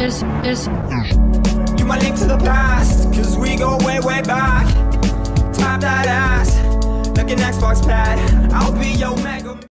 is, is. You my link to the past, cause we go way, way back. Tap that ass, like an Xbox pad.